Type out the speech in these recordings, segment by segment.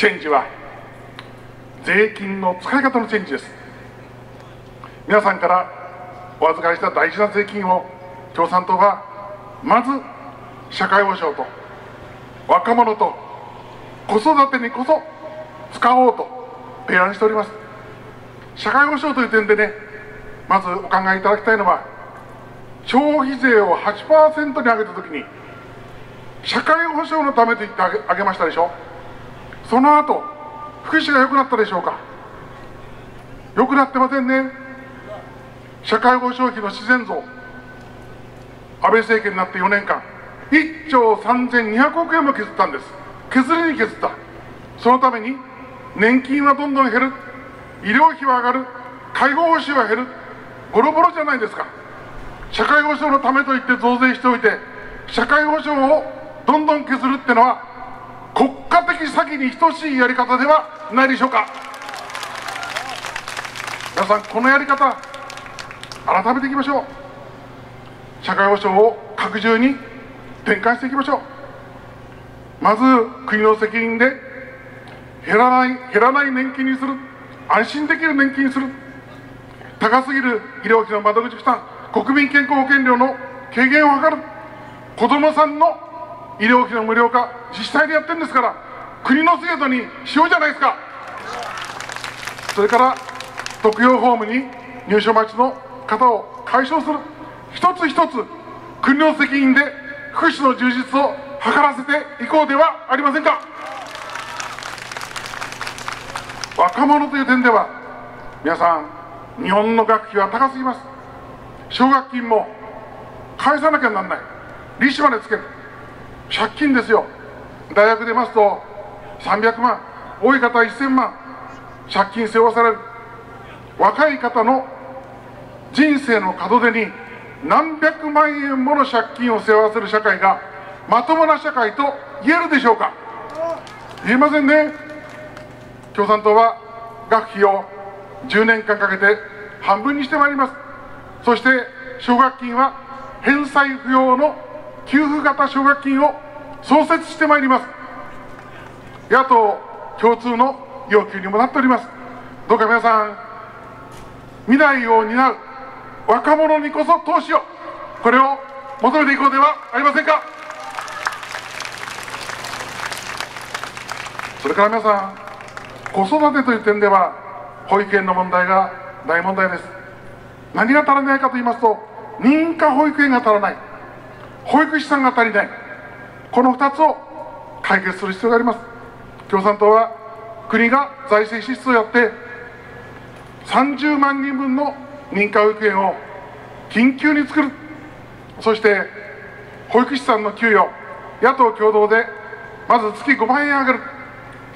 チェンジは税金の使い方のチェンジです。皆さんからお預かりした大事な税金を共産党はまず社会保障と若者と子育てにこそ使おうと提案しております。社会保障という点でねまずお考えいただきたいのは消費税を8%に上げたときに社会保障のためと言ってあげあげましたでしょ？その後福祉が良くなったでしょうか？良くなってませんね。社会保障費の自然増。安倍政権になって4年間。1兆3200億円も削ったんです。削りに削った。そのために年金はどんどん減る。医療費は上がる。介護報酬は減る。ボロボロじゃないですか。社会保障のためと言って増税しておいて社会保障をどんどん削るってのは国家的詐欺に等しいやり方ではないでしょうか。皆さんこのやり方改めていきましょう。社会保障を拡充に転換していきましょう。まず国の責任で減らない減らない年金にする。安心できる年金にする。高すぎる医療費の窓口負担。国民健康保険料の軽減を図る。子どもさんの医療費の無料化自治体でやってるんですから国の制度にしようじゃないですか。それから特養ホームに入所待ちの方を解消する。一つ一つ国の責任で福祉の充実を図らせていこうではありませんか。若者という点では皆さん日本の学費は高すぎます。奨学金も返さなきゃなんない。利子までつける。借金ですよ。大学出ますと300万多い方は1000万借金背負わされる。若い方の人生の門出に何百万円もの借金を背負わせる社会がまともな社会と言えるでしょうか。言えませんね。共産党は学費を10年間かけて半分にしてまいります。そして奨学金は返済不要の給付型奨学金を創設してまいります。野党共通の要求にもなっております。どうか皆さん未来を担う若者にこそ投資を。これを求めていこうではありませんか。それから皆さん子育てという点では保育園の問題が大問題です。何が足らないかと言いますと認可保育園が足らない。保育士さんが足りない。この2つを解決する必要があります。共産党は国が財政支出をやって30万人分の認可保育園を緊急に作る。そして保育士さんの給与野党共同でまず月5万円上げる。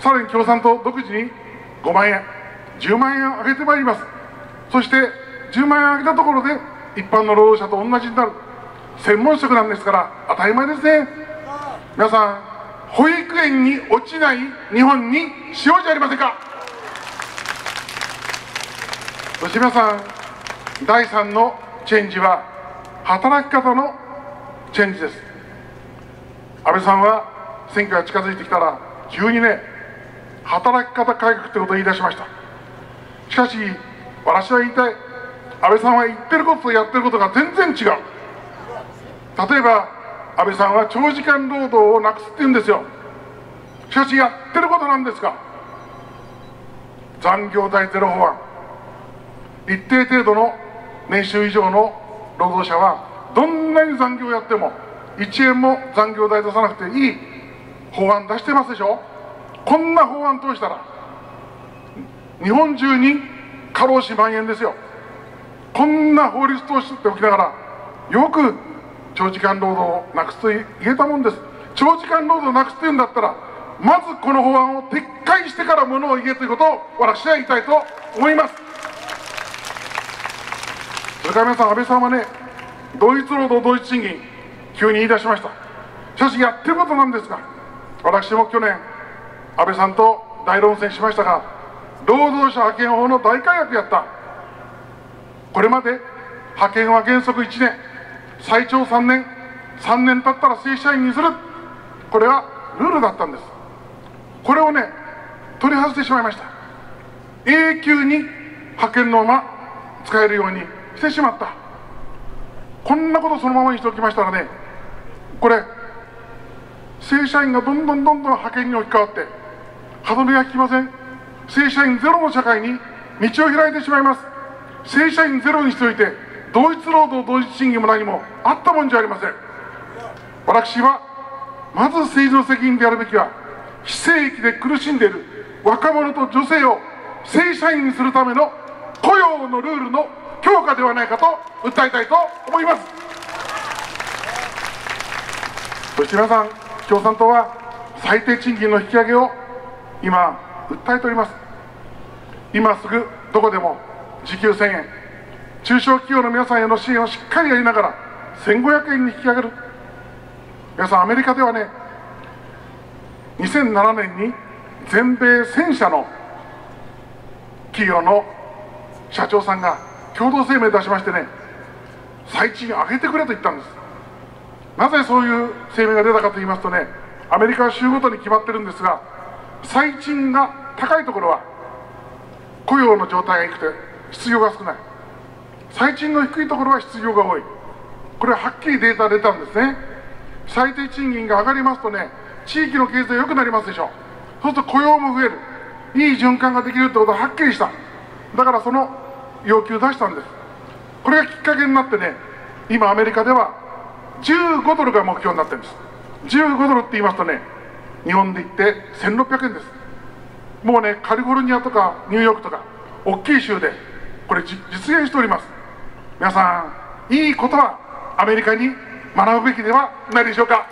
さらに共産党独自に5万円10万円を上げてまいります。そして10万円上げたところで一般の労働者と同じになる。専門職なんですから当たり前ですね。皆さん保育園に落ちない日本にしようじゃありませんか。そして皆さん第3のチェンジは働き方のチェンジです。安倍さんは選挙が近づいてきたら急にね働き方改革ということを言い出しました。しかし私は言いたい。安倍さんは言ってることとやってることが全然違う。例えば安倍さんは長時間労働をなくすって言うんですよ。しかしやってることなんですか？残業代ゼロ法案。一定程度の年収以上の労働者はどんなに残業やっても1円も残業代出さなくていい法案出してますでしょ？こんな法案通したら日本中に過労死蔓延ですよ。こんな法律通しておきながらよく長時間労働をなくすと言えたもんです。長時間労働をなくすというんだったらまずこの法案を撤回してからものを言えということを私は言いたいと思います。それから皆さん安倍さんはね同一労働同一賃金急に言い出しました。しかしやってることなんですが私も去年安倍さんと大論戦しましたが労働者派遣法の大改革やった。これまで派遣は原則1年。最長3年3年経ったら正社員にする。これはルールだったんです。これをね取り外してしまいました。永久に派遣のまま使えるようにしてしまった。こんなことそのままにしておきましたらねこれ正社員がどんどんどんどん派遣に置き換わって歯止めが効きません。正社員ゼロの社会に道を開いてしまいます。正社員ゼロにしておいて同一労働同一賃金も何もあったもんじゃありません。私はまず政治の責任であるべきは非正規で苦しんでいる若者と女性を正社員にするための雇用のルールの強化ではないかと訴えたいと思います。そして皆さん共産党は最低賃金の引き上げを今訴えております。今すぐどこでも時給1000円。中小企業の皆さんへの支援をしっかりやりながら1500円に引き上げる。皆さんアメリカではね2007年に全米1000社の企業の社長さんが共同声明出しましてね最賃上げてくれと言ったんです。なぜそういう声明が出たかと言いますとねアメリカは州ごとに決まってるんですが最賃が高いところは雇用の状態が良くて失業が少ない。最賃の低いところは失業が多い。これははっきりデータ出たんですね。最低賃金が上がりますとね地域の経済良くなりますでしょそうすると雇用も増える。いい循環ができるってことははっきりした。だからその要求出したんです。これがきっかけになってね今アメリカでは15ドルが目標になってるんです。15ドルって言いますとね日本で言って1600円です。もうねカリフォルニアとかニューヨークとか大きい州でこれ実現しております。皆さんいいことはアメリカに学ぶべきではないでしょうか。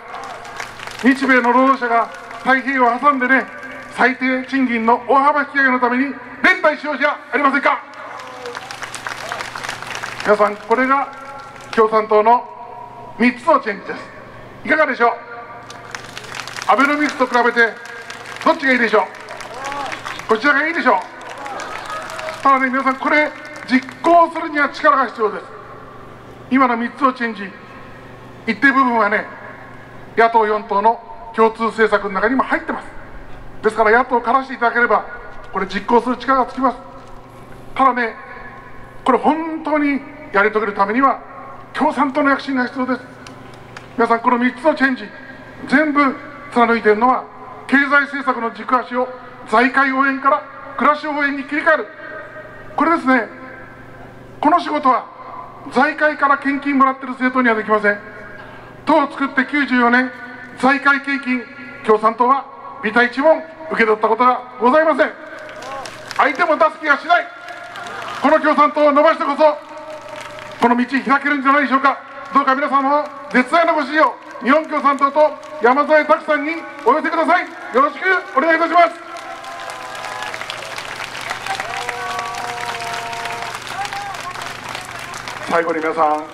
日米の労働者が太平洋を挟んでね最低賃金の大幅引き上げのために連帯しようじゃありませんか。皆さんこれが共産党の3つのチェンジです。いかがでしょう。アベノミクスと比べてどっちがいいでしょう。こちらがいいでしょう。ただね皆さんこれ実行するには力が必要です。今の3つのチェンジ一定部分はね野党4党の共通政策の中にも入ってます。ですから野党からしていただければこれ実行する力がつきます。ただねこれ本当にやり遂げるためには共産党の躍進が必要です。皆さんこの3つのチェンジ全部貫いているのは経済政策の軸足を財界応援から暮らし応援に切り替える。これですね。この仕事は財界から献金もらってる政党にはできません。党を作って94年財界献金共産党はビタ一文受け取ったことがございません。相手も助けがしない。この共産党を伸ばしてこそこの道開けるんじゃないでしょうか。どうか皆様の絶大なご支持を日本共産党と山添拓さんにお寄せください。よろしくお願いいたします。最後に皆さん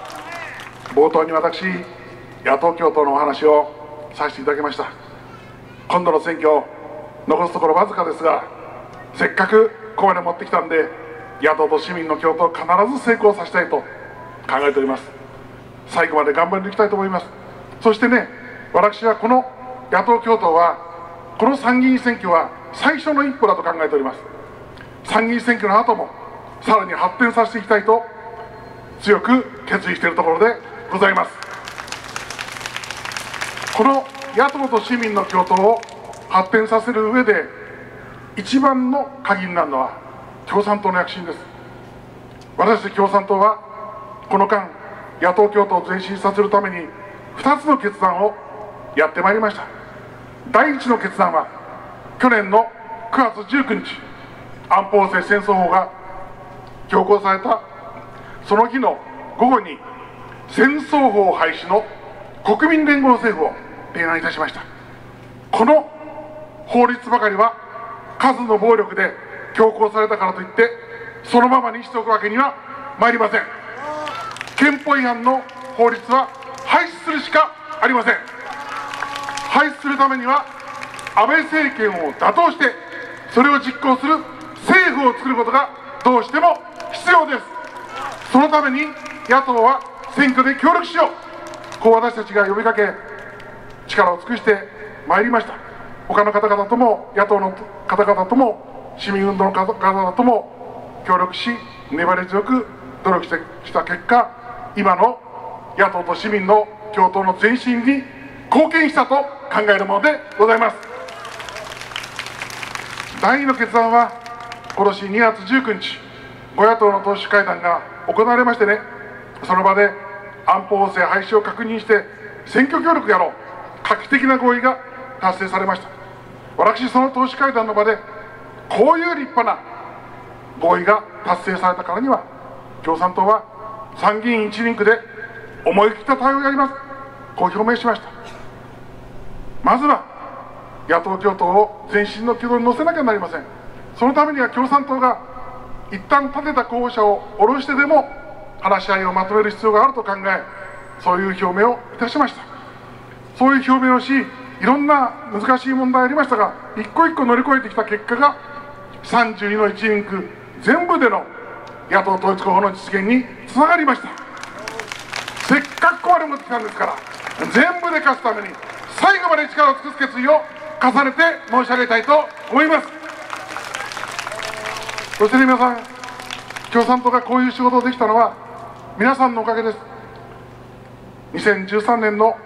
冒頭に私野党共闘のお話をさせていただきました。今度の選挙残すところわずかですがせっかくここまで持ってきたんで野党と市民の共闘を必ず成功させたいと考えております。最後まで頑張りいきたいと思います。そしてね私はこの野党共闘はこの参議院選挙は最初の一歩だと考えております。参議院選挙の後もさらに発展させていきたいと強く決意しているところでございます。この野党と市民の共闘を発展させる上で一番の鍵になるのは共産党の躍進です。私たち共産党はこの間野党共闘を前進させるために2つの決断をやってまいりました。第一の決断は去年の9月19日安保法制戦争法が強行されたその日の午後に戦争法廃止の国民連合政府を提案いたしました。この法律ばかりは数の暴力で強行されたからといってそのままにしておくわけには参りません。憲法違反の法律は廃止するしかありません。廃止するためには安倍政権を打倒してそれを実行する政府を作ることがどうしても必要です。そのために野党は選挙で協力しよう。こう私たちが呼びかけ力を尽くしてまいりました。他の方々とも野党の方々とも市民運動の方々とも協力し粘り強く努力してきた結果今の野党と市民の共闘の前進に貢献したと考えるものでございます。第2の決断は今年2月19日与野党の党首会談が行われましてねその場で安保法制廃止を確認して選挙協力やろう画期的な合意が達成されました。私その党首会談の場でこういう立派な合意が達成されたからには共産党は参議院一リンクで思い切った対応をやります。こう表明しました。まずは野党共闘を前進の軌道に乗せなきゃなりません。そのためには共産党が一旦立てた候補者を下ろしてでも話し合いをまとめる必要があると考えそういう表明をいたしました。そういう表明をしいろんな難しい問題ありましたが一個一個乗り越えてきた結果が32の一人区全部での野党統一候補の実現につながりました。せっかくここまで持ってきたんですから全部で勝つために最後まで力を尽くす決意を重ねて申し上げたいと思います。そして、皆さん共産党がこういう仕事をできたのは皆さんのおかげです。2013年の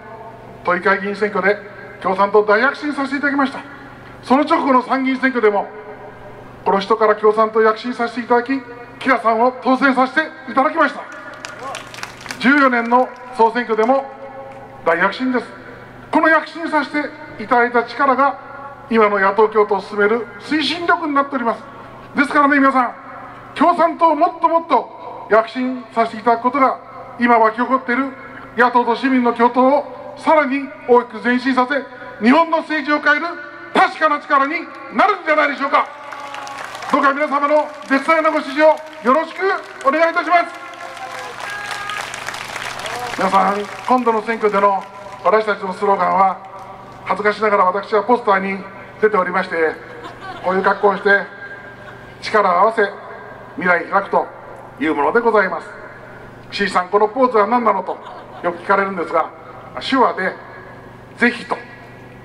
都議会議員選挙で共産党大躍進させていただきました。その直後の参議院選挙でもこの人から共産党躍進させていただき木田さんを当選させていただきました。14年の総選挙でも大躍進です。この躍進させていただいた力が今の野党共闘を進める推進力になっております。ですからね皆さん共産党をもっともっと躍進させていただくことが今沸き起こっている野党と市民の共闘をさらに大きく前進させ日本の政治を変える確かな力になるんじゃないでしょうか。どうか皆様の絶大なご支持をよろしくお願いいたします。皆さん今度の選挙での私たちのスローガンは恥ずかしながら私はポスターに出ておりましてこういう格好をして力を合わせ未来開くというものでございます。C さんこのポーズは何なのとよく聞かれるんですが手話で「ぜひ」と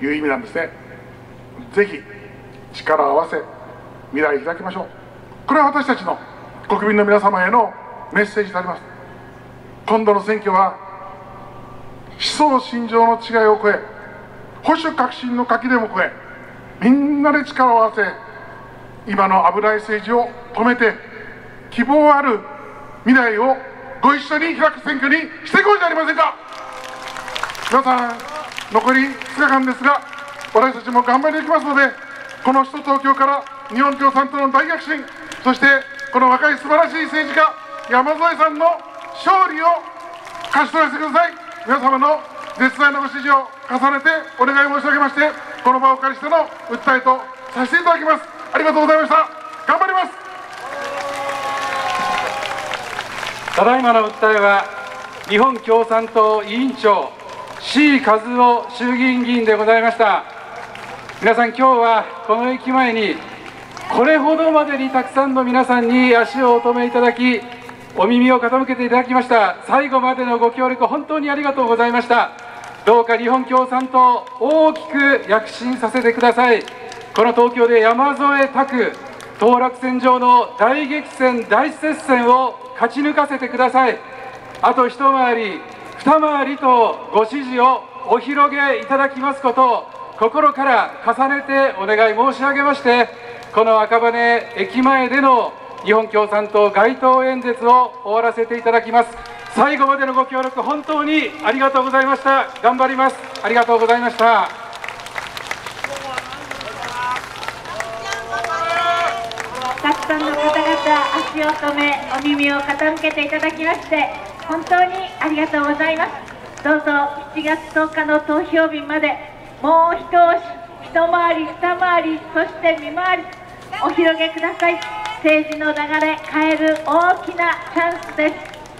いう意味なんですね。ぜひ力を合わせ未来開きましょう。これは私たちの国民の皆様へのメッセージであります。今度の選挙は思想信条の違いを超え保守革新の垣でも超えみんなで力を合わせ今の危ない政治を止めて希望ある未来をご一緒に開く選挙にしていこうじゃありませんか。皆さん残り2日間ですが私たちも頑張りいきますのでこの首都東京から日本共産党の大躍進そしてこの若い素晴らしい政治家山添さんの勝利を勝ち取らせてください。皆様の絶大なご支持を重ねてお願い申し上げましてこの場をお借りしての訴えとさせていただきます。ありがとうございました。頑張ります。ただいまの訴えは日本共産党委員長 C 和夫衆議院議員でございました。皆さん今日はこの駅前にこれほどまでにたくさんの皆さんに足をお止めいただきお耳を傾けていただきました。最後までのご協力本当にありがとうございました。どうか日本共産党大きく躍進させてください。この東京で山添拓当落線上の大激戦大接戦を勝ち抜かせてください。あと一回り二回りとご支持をお広げいただきますことを心から重ねてお願い申し上げましてこの赤羽駅前での日本共産党街頭演説を終わらせていただきます。最後までのご協力本当にありがとうございました。頑張ります。ありがとうございましたくさんの方々足を止めお耳を傾けていただきまして本当にありがとうございますどうぞ7月10日の投票日までもう一押し一回り二回りそして二回りお広げください政治の流れ変える大きなチャンスで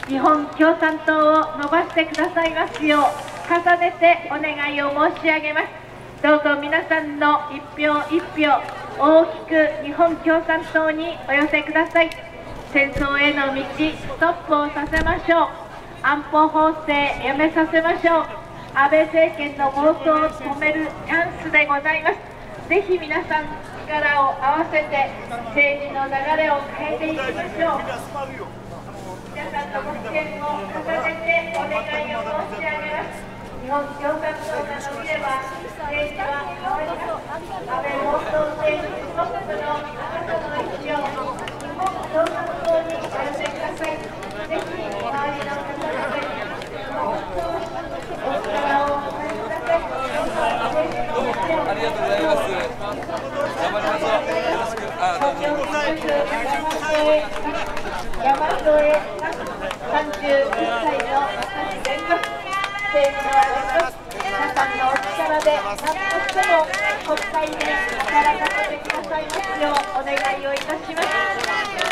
す日本共産党を伸ばしてくださいますよう重ねてお願いを申し上げますどうぞ皆さんの一票一票大きく日本共産党にお寄せください戦争への道ストップをさせましょう。安保法制やめさせましょう。安倍政権の暴走を止めるチャンスでございます。ぜひ皆さん力を合わせて政治の流れを変えていきましょう。皆さんのご支援を掲げてお願いを申し上げます。日本共産党が伸びれば政治は変わります。安倍元政治トップのあなたの意思を日本共産党にやってくださいぜひ周りの方々に本当にお力をお貸しくださいありがとうございます頑張りましょうよろしくあどうぞ山添31歳の私であります政治のあり皆さんのお力で何としても国会で働かせてくださいますようお願いをいたします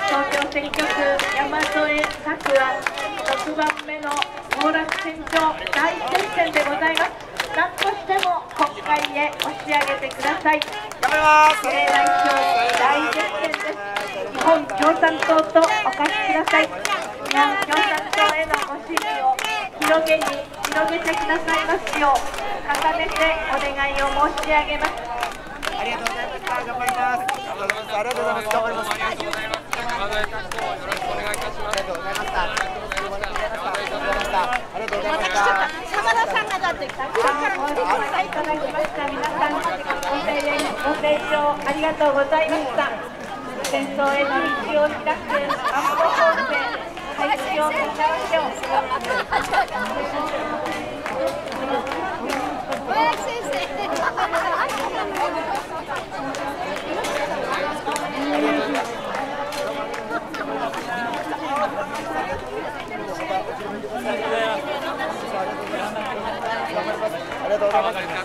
東京選挙区山添拓は6番目の当落選挙大接戦でございます何としても国会へ押し上げてください頑張ります比例代表大接戦です日本共産党とお貸しください日本共産党へのご支持を広げに広げてくださいますよう重ねてお願いを申し上げますありがとうございました。頑張りますありがとうございます頑張りますありがとうございますありがとうございました。ありがとうございました。ありがとうございました。山田さんがだってた。くさんお願いいた。だきました。皆さんご声援ご清聴ありがとうございました。戦争への道を開く安保法制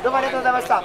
どうもありがとうございました。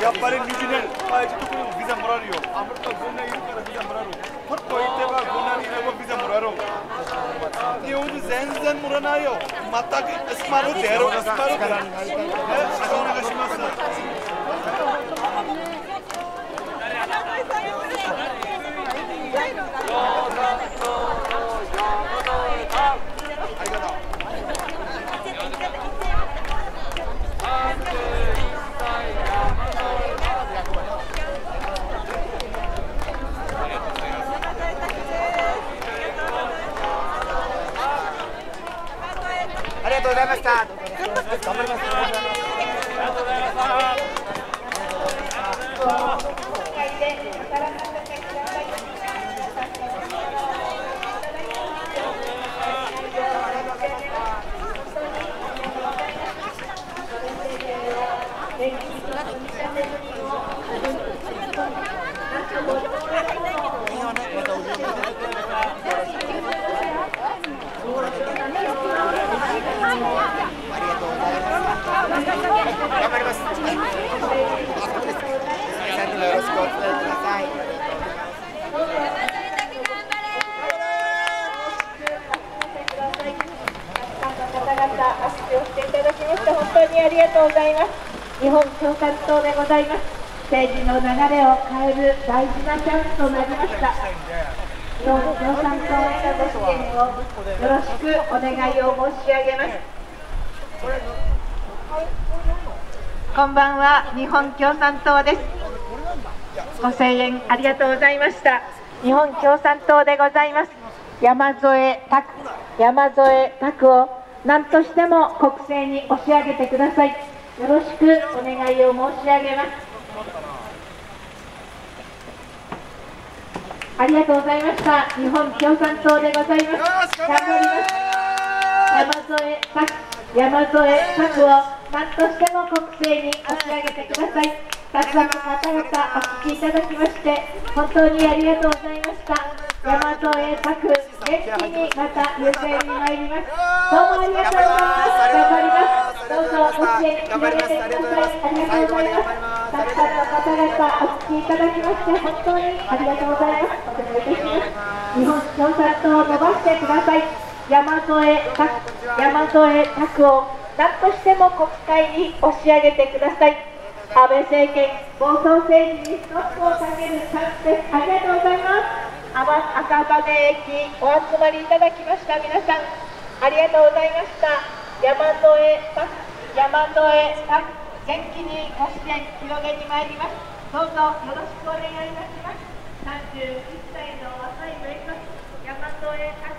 やっぱり2年毎日特にビザもらえるよ。アメリカこんないるからビザもらえるほっといてばこんなにいればビザもらえる日本人全然もらないよ。全くスマルゼロスマルからねお願いします。ありがとう。ございました頑張ります頑張ります。よろしくお伝えください。たくさんの方々、握手をしていただきまして、本当にありがとうございます。日本共産党でございます。政治の流れを変える大事なチャンスとなりました。日共産党へのご支援をよろしくお願いを申し上げます。こんばんは、日本共産党です。ご声援ありがとうございました。日本共産党でございます。山添拓、山添拓を何としても国政に押し上げてください。よろしくお願いを申し上げます。ありがとうございました。日本共産党でございます。頑張ります。山添拓、山添拓を何としても国政に押し上げてください。たくさんの方々お聞きいただきまして本当にありがとうございました。山添拓、元気にまた優勢に参ります。どうもありがとうございます。頑張ります。どうご支援広げてください。ありがとうございます。たくさんの方々お聞きいただきまして本当にありがとうございます。お願いいたします。日本共産党を伸ばしてください。山添拓、山添拓を何としても国会に押し上げてください。安倍政権、暴走政治にストップをかけるチャンスです。ありがとうございます。赤羽駅お集まりいただきました皆さん、ありがとうございました。山添拓、山添拓、元気にご支援広げに参ります。どうぞよろしくお願いいたします。31歳の若いブレイク山添